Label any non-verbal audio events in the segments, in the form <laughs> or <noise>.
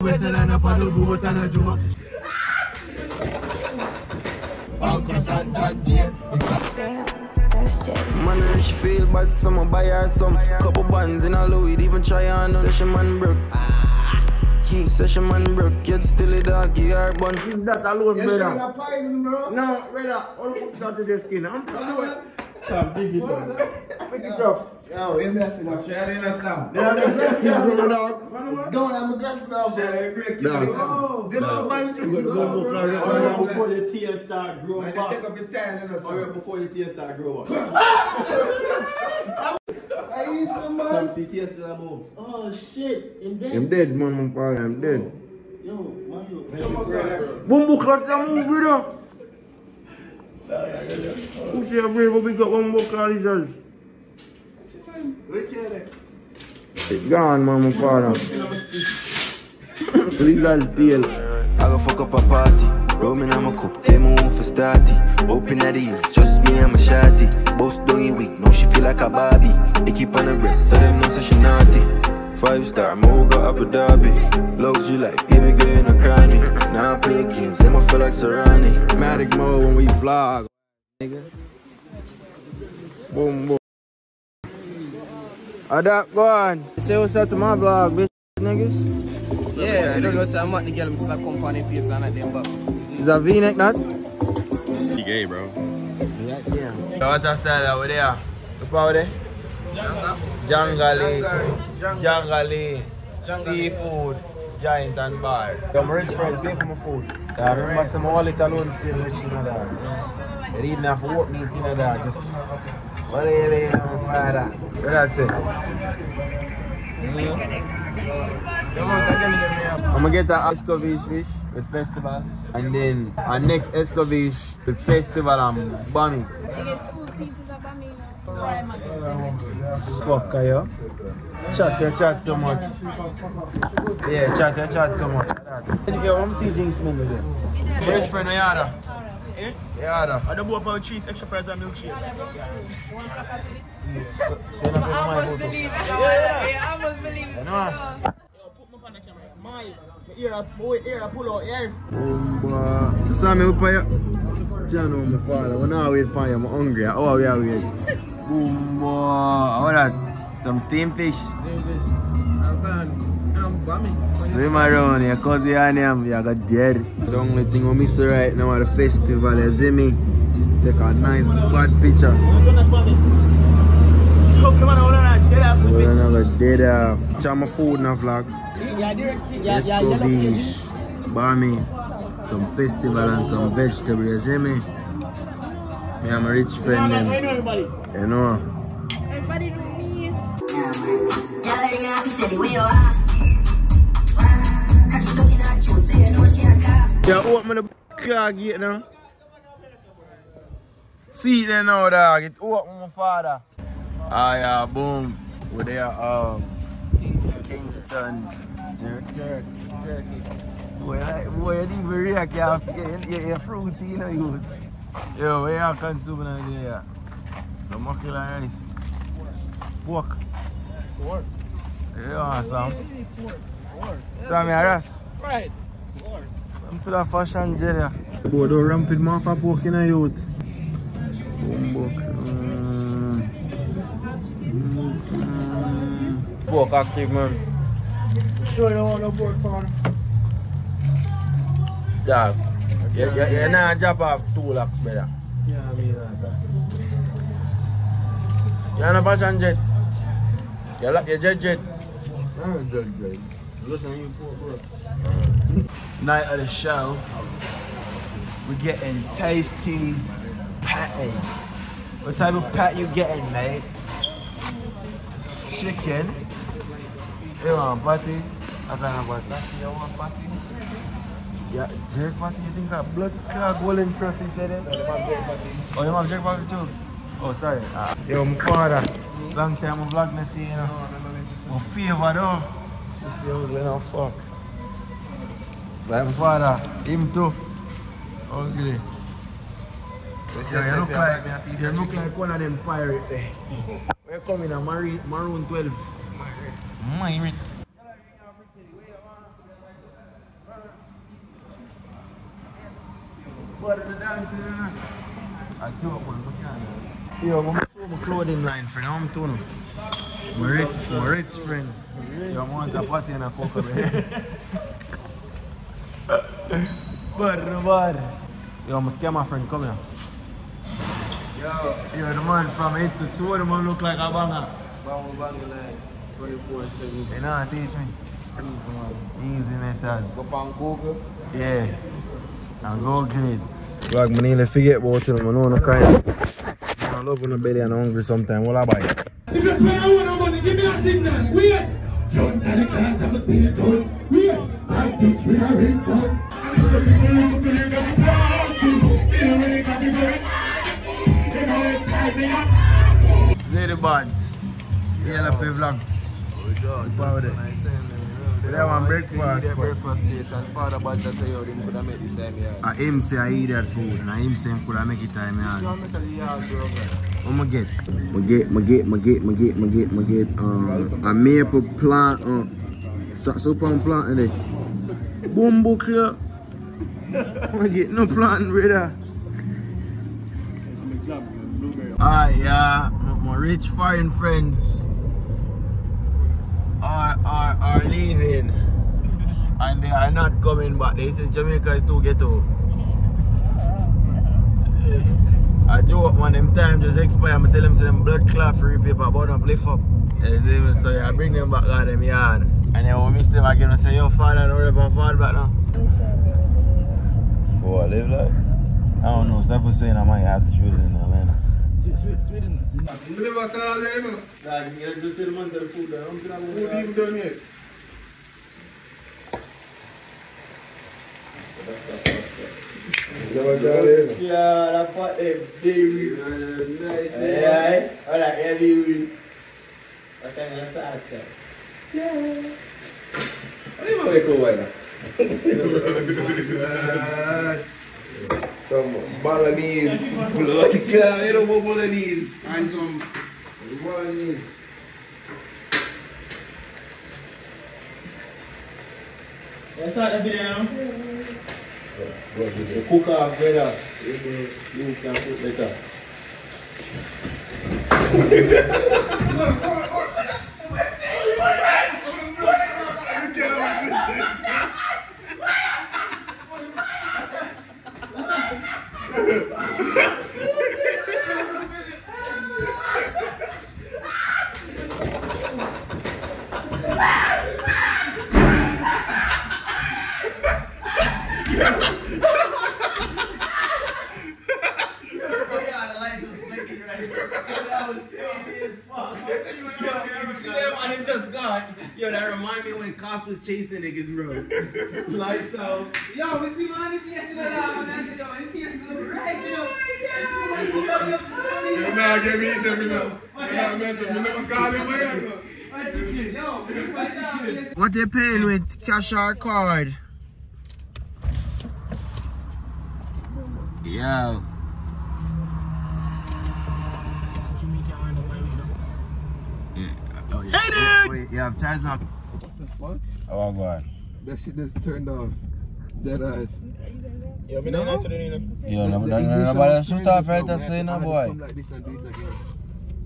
Better than a paddle boat and a jump. Uncle Santa dear. Damn, that's Man rich feel bad, someone buy her some Couple bands in a Louis, even try on none Session man broke He session man broke, yet still a dog, he her bun That alone, brother. a poison, bro. No, brother. All the cooks out to the skin. I'm trying to Sam, dig it up. Pick it up. Yo, you messing up. Share in us now. No, no, bless you, bro, dog. Go on, I'm a bless now. Share in break. No, no. This is my dream. You're going to go right now. Or before your tears start growing back. Take up your time in us. Or before your tears start growing back. I used to, man. Come see, tears still move. Oh, shit. I'm dead. I'm dead, man, my father. I'm dead. Yo, man, yo. Bumbo clutch that move, brother. Who's your brave? We got one more car, he does. It's gone, man, my father. Legal deal. I go fuck up a party Roaming on my cup, take my own for starty Open at the just me and my shawty Boss don't weak, no she feel like a Barbie They keep on the breast, so them know say she naughty Five star, mo got Abu Dhabi Luxury life, baby girl in a cranny Now I play games, them I feel like Serrani Matic mode when we vlog. Nigga. Boom, boom. Adapt, go on. Say what's up to my vlog, bitch, niggas. Yeah, I don't know, so I'm at the girl, I'm slap company face and at them back. Is that V-neck, not? He gay, bro. Yeah. So what's your style over there? Look over there. Jangali. Jangali. Seafood. Giant and bar. I'm rich friend, pay for my food. Yeah, remember some wallet alone screen rich in that. You need enough work meat in that. Just what are you doing, my father? What that's it? I'm gonna get the Escovitch fish with festival and then our next Escovitch with festival and Bami. You get two pieces of bami now. Fry magazine. Fuck you. Chat, you chat too much. Yeah, chat, you chat too much. I'm see Jinx man with you. Fresh friend, yada. Eh? Yada. I don't go about cheese, extra fries and milkshake. So you not pay for my almost believe it. Yeah, I almost believe it. know. Yo, put me on camera. My, my ear, boy, ear, pull out here. Um, boy. Sammy, we pay you. John, oh, my father. We're not waiting for you. I'm hungry. Oh, we are waiting. Boom, boy. How that? Some steamed fish. Swim around here, cause you and him, you got dead. The only thing I miss right now at the festival, you see me? Take a nice bad picture. So, come on, hold on, dead off We're with gonna dead off. Try my food now, vlog. me. Yeah, direct, yeah, yeah, Esco yellow fish. fish, bami, some festival and some vegetables, you see me? Me and my rich friend man, I them, know everybody. you know. Everybody do me. Yeah, open the car gate now. See it there now, dog. It open my father. Ah, yeah, boom. We're there, um, Kingston. Jerk, jerk, jerky. Boy, you didn't even react. You're, you're, you're fruity, you know, you. Yo, where you consuming on there? Some mackerel rice. Pork. Pork. Yeah, Sam. Sammy, Aras. Right. I'm to the fashion jelly. Boy, don't ramp it man for pork in a youth. Bumbok. Mm. Pork active man. Sure you don't want no pork for Dog. You, you, you not drop off two lakhs, brother. Yeah, I mean that. You on a fashion jet? You like your jet jet? I'm just great. Listen, you poor bro. Night of the show. We're getting Tastee's patties. What type of pat you getting, mate? Chicken. You want patty? I kind of want patty. You want patty? Yeah, jerk patty. You think that blood clot golden crusty said it? Oh, you want jerk patty too? Oh, sorry. Uh, yo, my father. Long time I'm vlogging this, you know. My favor though. Senhor, when I fuck. Like father, him too. Ugly. You look like, you look like one of them pirates there. We're coming a Maroon, Maroon 12. Pirate. I joke when looking at you. Yo, I'm going to clothing line, friend. I'm Tony. My rich, my rich friend. You want a party and a cocoa. But no bad. Yo, I'm a scammer friend. Come here. Yo, yo, the man from 8 to 2, the man look like a banger. Bang bang like 24 7. You know, teach me. Easy method. Go on Google. Yeah. And go great. Like, I nearly forget about it. I know no kind. I love when the belly and hungry sometimes. What I buy? If you spend a one money, give me a signal. Wait. Oh, eh, don't tell the class I'm a stay don't. Wait. I pitch with a ring gun. And so people look to you got classy. You really got me going. You know it's high me up. The Buds. Yellow Pay Vlogs. Oh, Powder. That one breakfast. Breakfast place and father but just say yo, them could have made this time yeah. I him say I eat that food. And him say could I make it time You yard. want me to yard, bro, bro. What am I get? I get, I get, I get, I get, I get, I get uh, a maple plant, uh, so, so pound plant in it. Bumbo clear. I get no plant, brother. Alright, yeah, my, my rich foreign friends are, are, are leaving. And they are not coming back. They say Jamaica is too ghetto. <laughs> I joke man, them time just expire. I'm tell them say them blood clot free paper, but don't lift up. They will I bring them back out of them yard. And then when we miss them again, I say, yo father, no rep on father back now. Oh, I live like? I don't know, Steph was saying I might have to shoot it in Atlanta. Never call them, you know. Dad, you just tell the man the food there. I'm Food even done yet. Never call them. Yeah, that part there, baby. Nice, Yeah, alright, yeah, baby. What time is that? Leave me go away. Some Balinese blood you know what Balinese and some Balinese. Let's start the video now. The cook better. You can cook better. Yo, that remind me when cops was chasing niggas, bro. <laughs> Lights out. Yo, we see my face in the lab and I said, yo, his face look right, you know. You nah get me them, you know. You nah mention, me never call him again. What's your kid? Yo, we fight out. What they paying with cash or card? Yo. Yeah. Oh. Hey, dude! Wait, you have ties now? What? Oh, God. That shit just turned off. Dead eyes. Yo, me not to the Nina. Yo, no, The no, no, ignition nobody turned shoot off this right now. there, We say have no, to boy. come like this and do it again.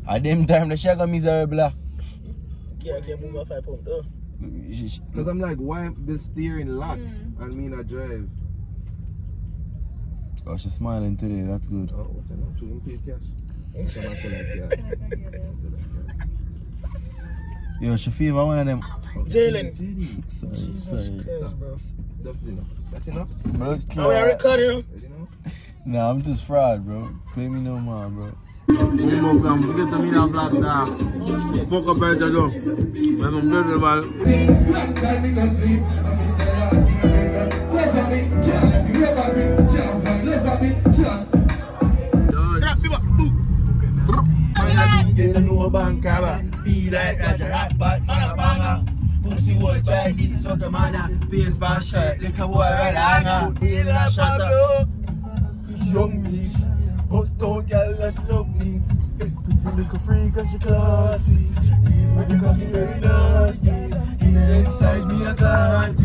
At them time, the shagger miserable. Yeah, I can't move my five pump, though. Cause I'm like, why the steering lock and me not drive? Oh, she's smiling today, that's good. Oh, what the hell? Should him pay cash? <laughs> Come on, pull like that. Yo, she favor one of them. Jalen. Sorry, Jesus sorry. Christ, bro. That's enough. That's enough. Blood Oh, we recording, you know? Ready now? Nah, I'm just fraud, bro. Pay me no more, bro. Vamos come, forget the media black now. Fuck up better though. When I'm done about Black time me no sleep. I'm in the new bank cover. Feel like that a rap, but man a banger. Pussy will try, this is what a man Face by shirt, like a boy right hanger. Put in a. Young niche, uptown girl that love. Eh, Pretty little freak and she classy. With the cocky very nasty. Inside me a clarity.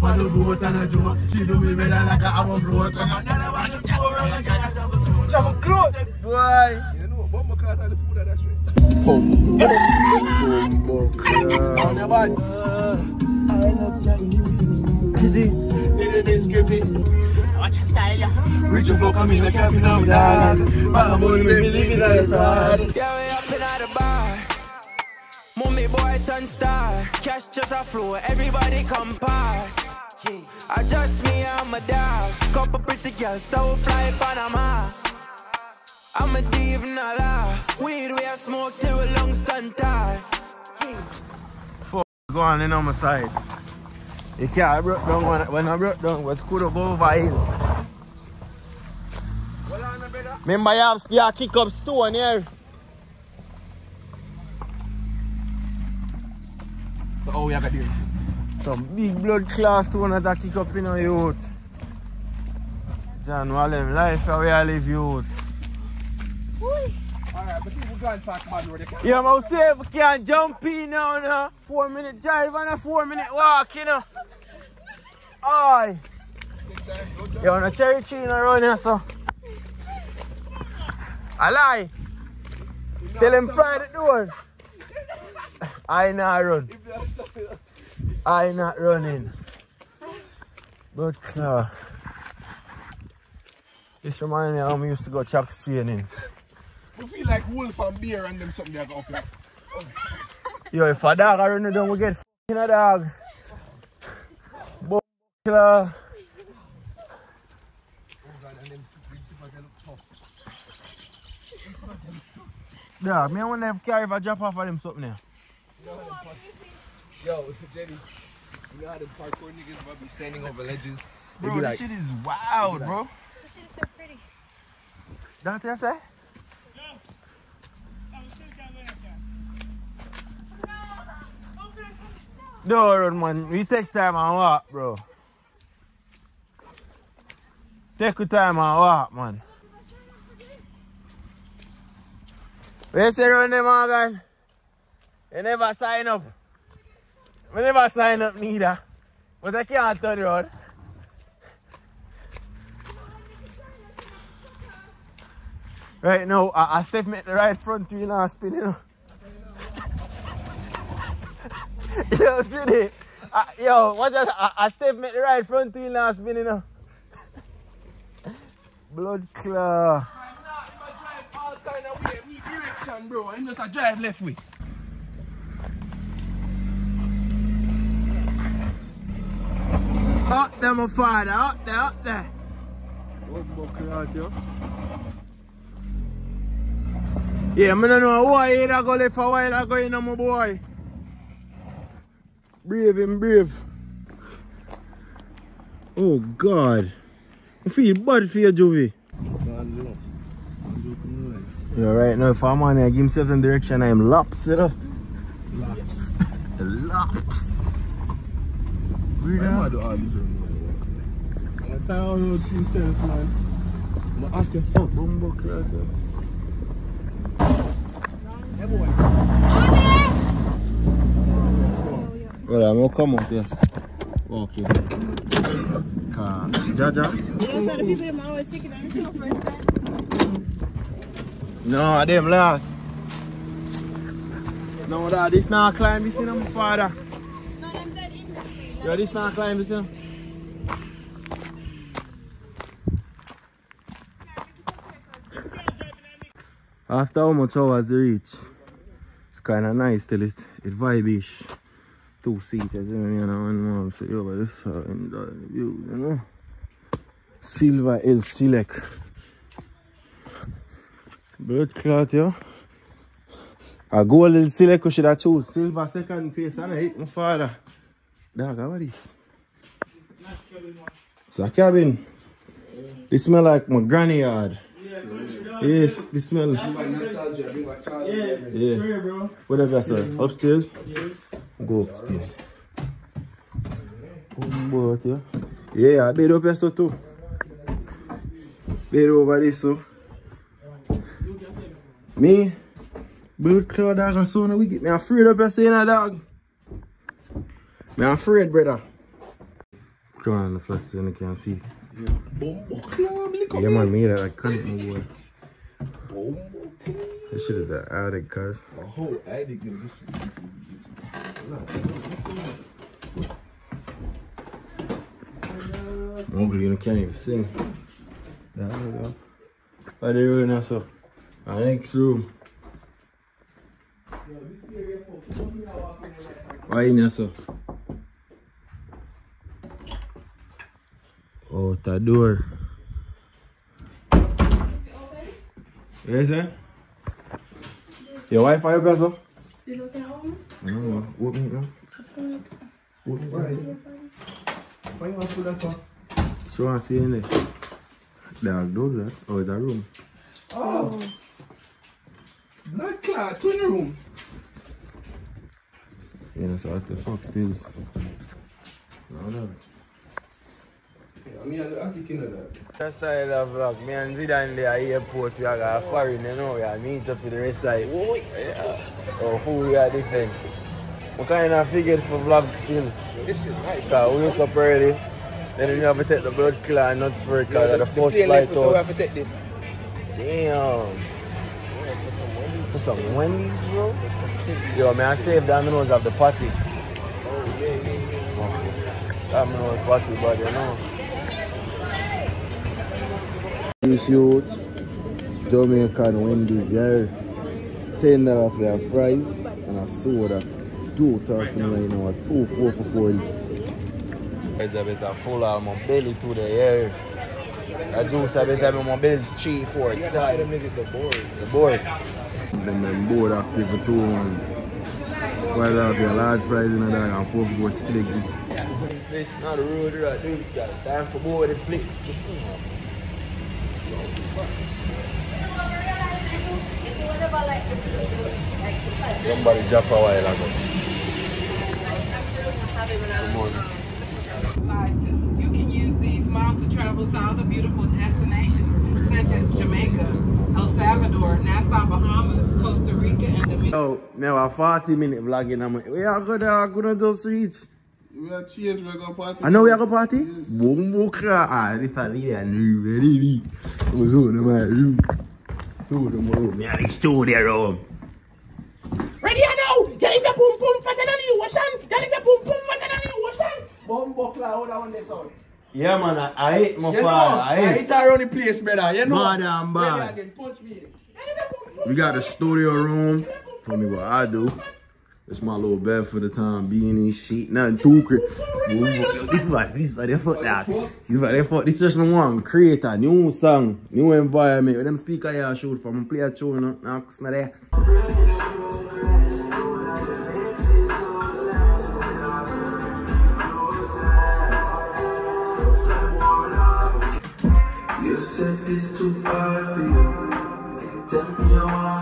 The boat and a joke. She do me better like a hammer float. And another one to go around like a joke. Shovel close. Boy. You know, Bumbo Clat are the food of that street. Watch your style, yeah. Rich and fuck, I'm in the cabin of dog. Bamboo, me living in the pride. Yeah, we up in the bar. Mummy boy turn star. Cash just a flow, everybody come I just me and my dog. Couple pretty girls, so fly Panama. I'm a div, not laugh. Weed we a smoke till we lungs turn tired. Go on in on my side. You can't broke down when, when I broke down, but could have over hill. Remember you have you have kick up stone here. So, oh, we have got this. Some big blood class stone that I kick up in our youth. John Wallem, life how we live youth. Alright, but people go and talk about where they can. Yeah, man, say if we can't jump in now, no. Four minute drive and a four minute walk, you know. Aye. You want a cherry tree in around here, so. I lie. Tell him fry the door. I not run. I not running. But uh, this reminds me how we used to go chopper training. We feel like wolf and bear and them something they go up here. Yo, if a dog I run down, we get f***ing a dog. Buckler. Yeah, me I wonder if carry if I drop off of them something there. Yo, <laughs> Jenny, you know how the parkour niggas might be standing over ledges? They Bro, be this like, shit is wild, bro. This shit is so pretty. That what you say? Don't run, man. We take time and walk, bro. Take your time and walk, man. Where you say run them, Morgan? You never sign up. We never sign up neither. But I can't turn. Right now, I, I Steph make the right front wheel and spin, you know. <laughs> yo, see it? Uh, yo, watch out. I, I make the right front wheel and spin, you know. Blood claw. if I drive all kind of way, we direction, bro. I'm just a drive left way. Up there, my father. Up there, up there. Blood claw, yo. Yeah, I don't know why he go left a while ago, you know, my boy. Brave him, brave. Oh, God. I feel bad for you, Juvie. Yeah, right now, if I'm on here, give himself some direction, I'm laps, you know? Laps. laps. <laughs> Weird, I'm huh? do all this around I tell you to yourself, man. I'm asking fuck, bumbo clock, yo. Well, I'm gonna come out, yes. Okay. Car. Jaja? Those are the people that always sticking on the first time. No, them last. No, that this not climb this, you know, my father. No, them dead in the tree. This not climb this, you know. After how much hours reach, it's kind of nice till it, it vibe-ish. Two seaters, you know, and but this enjoy the view, you know. Silver El Select. Blood clot, yo. A gold El you should have choose silver second place, and I hit my father. Dog, how is this? It's a cabin. This smell like my granny yard. Yes, this smell. Nostalgia, bring back childhood. Yeah. Whatever, sir. Upstairs? Go upstairs. Come boat, yeah. Yeah, I bed up here so too. Bed over this so. Me? Blood cloud dog and so no wicked. Me afraid up here saying a dog. Me afraid, brother. Come on, the first thing you can see. Bumbo clam, lick up Yeah, man, me that I can't move. Bumbo This shit is an addict, cuz. A whole addict in this shit. Mowgli, you can't even sing. There we go. What are you doing now, so? Our next room. Why in here, so? Oh, the door. Yes, sir? Your Wi-Fi up so? You looking home? I don't know. Open it now. Open it. Why? You want to put that on? So I see in there. Dog, do that. Oh, it's a room. Oh. Blood clot, twin room. Know, so what the fuck still? No, no. Yeah, I mean, I'm thinking of that. That style of vlog, me and Zidane there at airport, we are going foreign, you know, we are meet up with the rest side. Yeah. Oh, who we are different. We kind of figured for vlog still. This shit nice. So we wake up early, then we have to take the blood clot nuts for it, because the, the first flight so we have to take this. Damn. For some Wendy's, bro? Yo, man, I saved that nose of the party. Oh, yeah, yeah, yeah. That nose party, but you know. This youth, Jamaican Wendy's, yeah. Ten dollars for their fries and a soda. Two thousand right now, two four for four. It's a bit of full of my belly to the air. That juice a bit of my belly three, four niggas the board. The board. Then them board off people two one. Five dollars for a large fries in a dog and four for four steaks. Fish not the road right dude. Got time for board and plate. Somebody drop a while ago. Good morning. You can use these miles to travel to other beautiful destinations such as Jamaica, El Salvador, Nassau, Bahamas, Costa Rica, and Dominican. Oh, now a 40 minute vlogging. I'm we are going to go to those streets. We are cheers, we go party. I know we are going to party. Boom, boom, cra. Ah, this is really a new, very new. What's on my room? Who's on my room? Yeah, it's still there, room. Ready or now? Girl, if your boom boom fatter than the ocean. Girl, if your boom boom fatter than the ocean. Bumbo cloud, hold on this out. Yeah, man, I, I hate my You know, father. I I hate. hit around the place, brother. You know. Bad and bad. Ready again, punch me. We got the studio room. For me, what I do. It's my little bed for the time being and shit. Nothing too crazy. This is what this is what they fuck that. This is what they fuck. This is just me want create a new song, new environment. With them speaker here shoot from play a tune. No, no, it's not there. You said this too hard for you. Tell me you're walking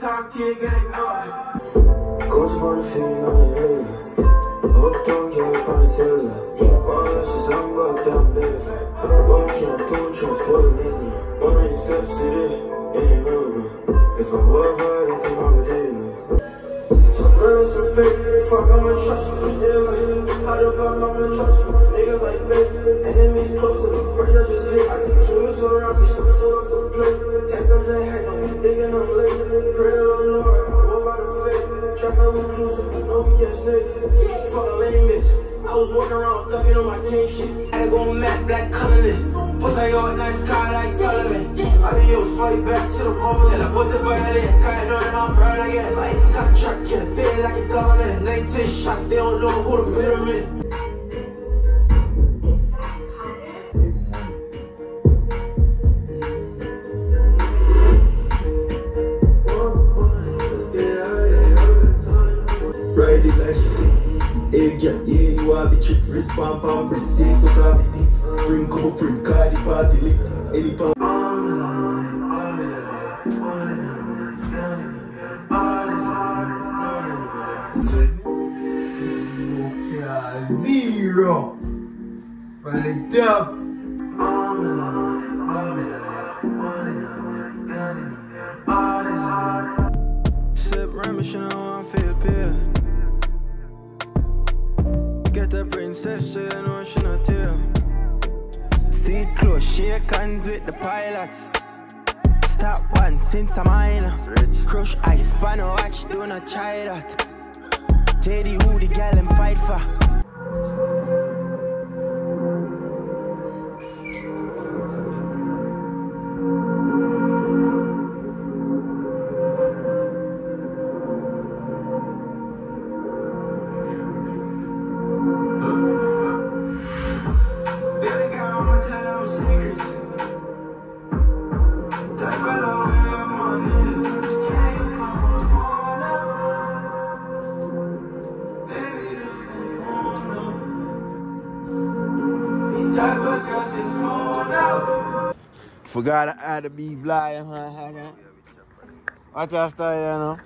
talk to you, get ignored. Uh. Coach wanna feel on the rails. Uptown girl on the cellular. All that she's on about them bills. One can't do trust what it is. One of these steps to this, ain't real If I work hard, I think I'm a daily. Some girls are fake, fuck, I'm a trust you. Niggas like, how the fuck I'm a trust Bellyflesh Ik heb hier nieuw habitje, fris pam pam, precies ook habitie Frink kom frink, ga die party lit, en die Zero! Valeu! That. Who the gal them fight for? Forgot how to be flying. Watch our style, you know.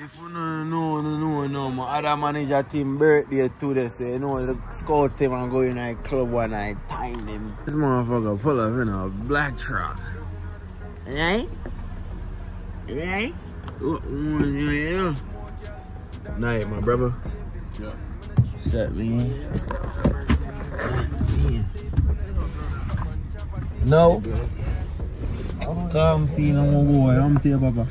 If you don't know, no, no, no, my other manager team birthday today, so you know the scout team and go in a club one night, time them. This motherfucker full of, you know, black truck. Right? Right? Yeah. Night, my brother. Yeah. Set me. No. Come see no boy. I'm tell Papa.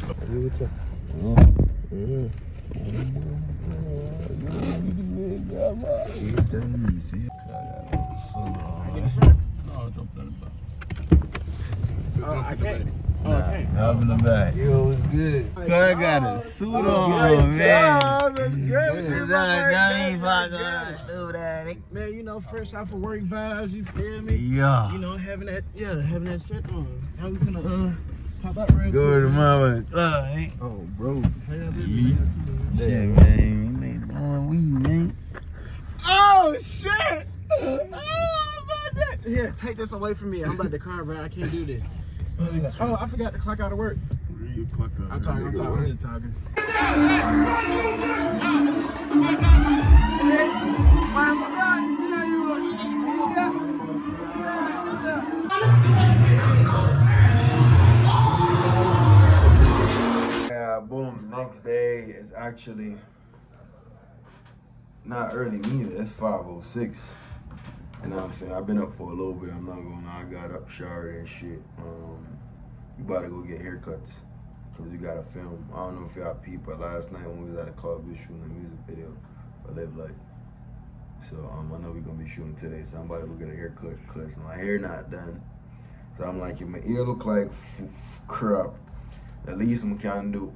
I can't. Having the back. Yo, it was good. Cuz got a suit on, man. that's good. What you done? That ain't fucking do. Man, you know, fresh off of work vibes, you feel me? Yeah. You know, having that, yeah, having that shit on. How we gonna, uh, pop out real Go to quick? mama. Uh, ain't. Oh, bro. Hell, Yeah, yeah. man. You ain't blowing weed, man. Oh, shit! Oh, about that. Here, take this away from me. I'm about to cry, bro. I can't do this. Oh, I forgot to clock out of work. I'm talking, I'm talking, I'm just talking. <laughs> Yeah, boom. Next day is actually not early neither. It's 506. You know what I'm saying? I've been up for a little bit. I'm not gonna. I got up, showered and shit. Um, about to go get haircuts. Cause we gotta film. I don't know if y'all peep, but last night when we was at the club, we was shooting a music video for Live Light. So um, I know we're gonna be shooting today. So I'm about to go get a haircut cause my hair not done. So I'm like, if my ear look like crap, at least I can do.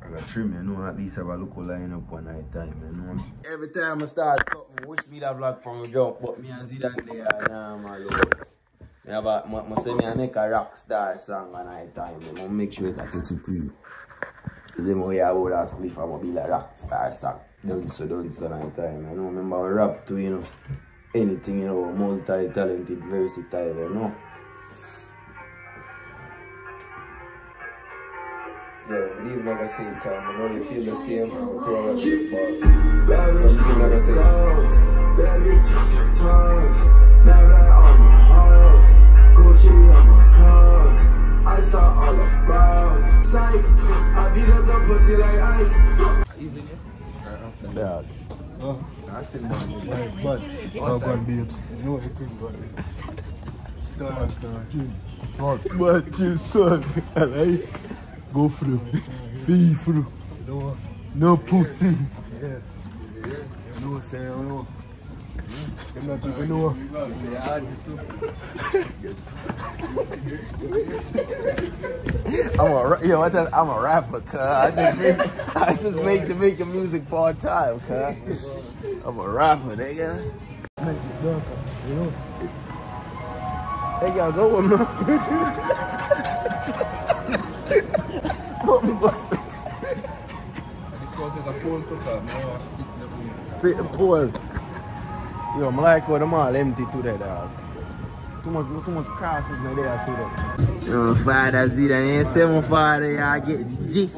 I got trim, you know, at least have a look line up one night time, you know. Every time I start something, wish me that vlog from a jump, but me and Zidane there, nah, my lord. Me have a, I, I say me I make a rock star song one night time, I gonna make sure that it's. Cause Ze mwen ya ou la sklif a mwen bi la rock star sak. Dunso, dunso nan time, you know. Memba ou rap tou, you know. Anything, you know. Multi-talented, versatile, you know. Yo, leave like I say, come. I know you feel the same. I'm crawling at your part. Something like I say. Baby, touch your toes. Now that I'm a hoe. Gucci on my clothes. Said. Dog. I see my nice butt. Oh, God, babes. You know what you think about it. Star, star. Fuck. But you son, alright? Go through. Fee through. Know what? No pussy. Yeah. You know what I'm saying? Not even know. I'm a yo, I tell, I'm a rapper, cuz. I just make, <laughs> I just make to make the music part time, cuz. I'm a rapper, nigga. Make it darker. You know? Hey, y'all go with me. <laughs> Put me back. This count is a poll to come. Now I speak the way. The. Yo, I them all empty today, dog. Too much, too much crosses in there today. You know, father Z, that ain't say my father, y'all get this.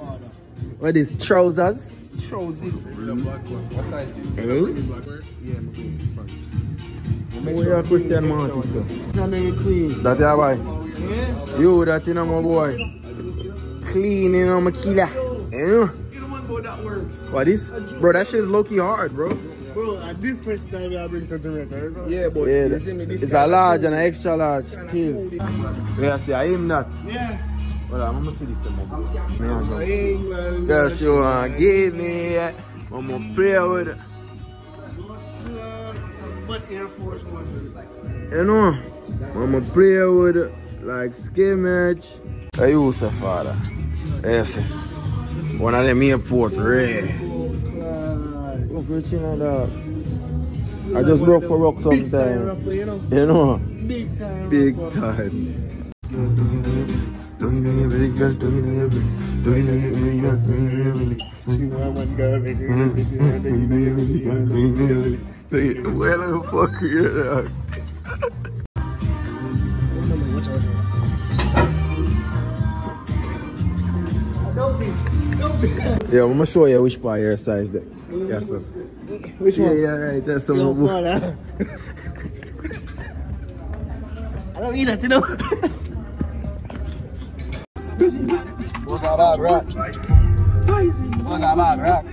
What is trousers? trousers. What size is Eh? Yeah, I'm going. Who are Christian Martis? clean. That your boy? Yeah. You, that you know my boy. Clean, you know, my killer. You know? You know man, bro, that works. What this? Bro, that shit is low-key hard, bro. Bro, a different style I bring to Jamaica. Yeah, but Yeah, you see me, this it's a large and an extra large still. Yeah, see, I am that. Yeah. Well, I'm gonna see this thing. Man, England. Just you want give me that. I'm gonna play with it. But Air Force One. You know, I'm gonna play with it like skimmage. I use a father. Yes. One of them airport red. Look, rich in dog. I just broke for rock Big time sometime. rapper, you know. You know, Big time big rapper. time. <laughs> She want one girl, baby. Where the fuck are you dog? Yeah, I'm gonna show you which part your size there. Yes, sir. Which Yeah, one? yeah, right. That's some. Yo, Paula. I don't mean that, you know. What's that bag, right? What's that bag, right?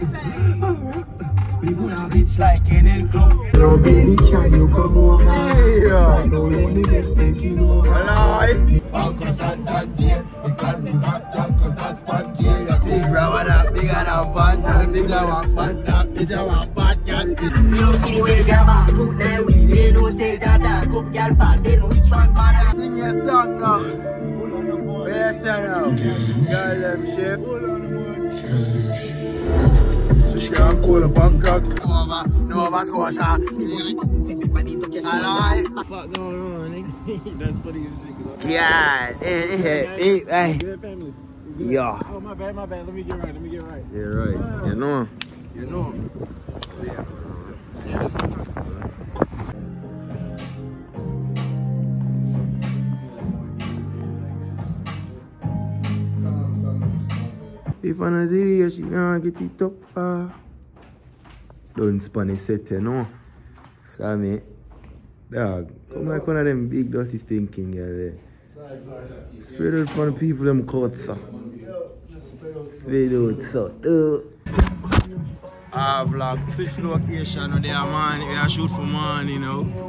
No, baby, can you come over? Yeah. No, you only best taking over. Hello. Big rubber that bigger than panda, bigger than panda, bigger than panda. Sing your song now. Where you say now? Girl, them ship. She can't call a Bangkok. Nova, no, no, nigga. That's funny as shit. Yeah, eh, eh, eh, eh. Good family. Yeah. Oh, my bad, my bad. Let me get right. Let me get right. Yeah, right. You know. You know. If Ifan an ziri ya shinan ki ti topa. Don span e sete nou. Sa me. Dag. Kom like one of dem big dirty stinking ya yeah, de. Spread out for the people dem kout sa. Spread out sa. Spread out sa. Ah, vlog, switch location no there man, we are shoot for man, you know.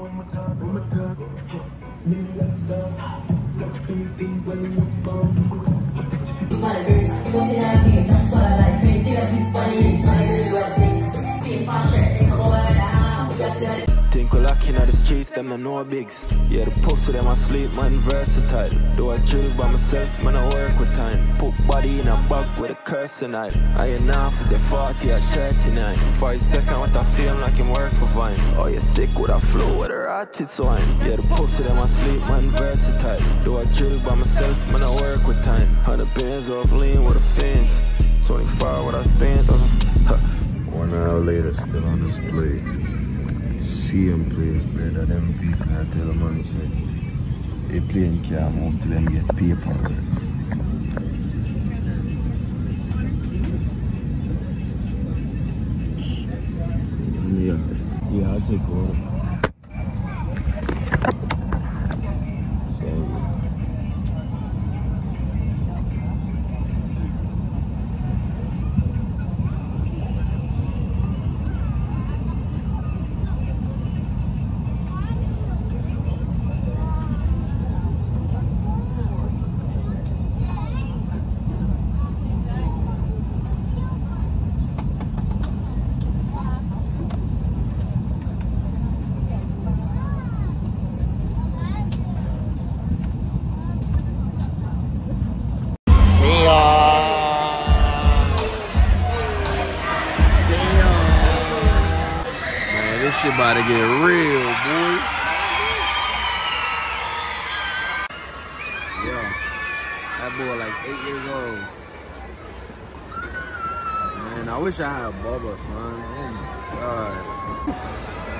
We locking at the streets, them no know bigs. Yeah, the pussy them asleep, man, versatile. Do I drill by myself, man, I work with time. Put body in a bag with a curse tonight. I ain't off is a 40 or 39. Five second, what I feel like him work for Vine. Oh, you sick with a flow with a rotted swine. Yeah, the pussy them asleep, man, versatile. Do I drill by myself, man, I work with time. 100 bands off lean with a fence. 25 what I spent on. One hour later, still on display. Same place, brother. Them people I tell them man say they plane can't move till them get paper. Yeah, I wish I had Bubba, son. Oh my god.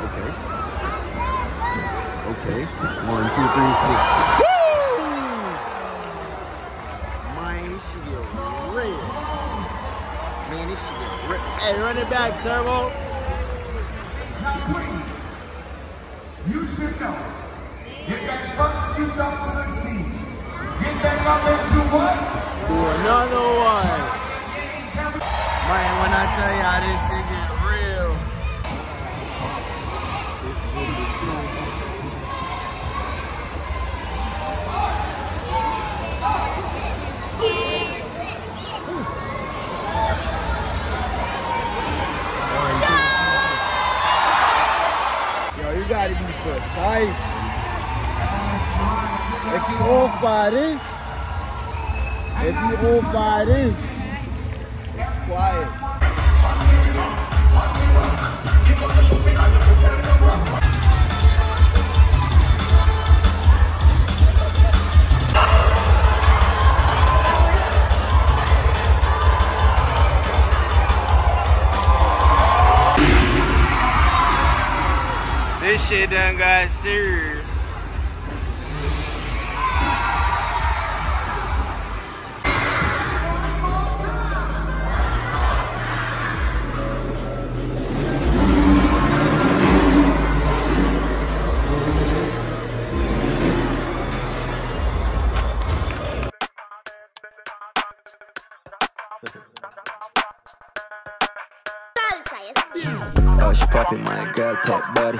Okay. Okay. One, two, three, four. Woo! Man, this shit get real. Man, this shit get ripped. Hey, run it back, Turbo. Now, please, you should know. Get back first, you don't succeed. Get back up into what? Do another one. Man, when I tell y'all this shit get real. Yo, you gotta be precise. If you off by this, if you off by this, quiet. This shit done got serious. Type body.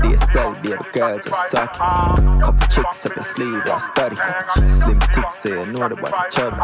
DSL, baby girl, just suck it. Couple chicks up your sleeve, I study. Slim tick, say you know the body chubby.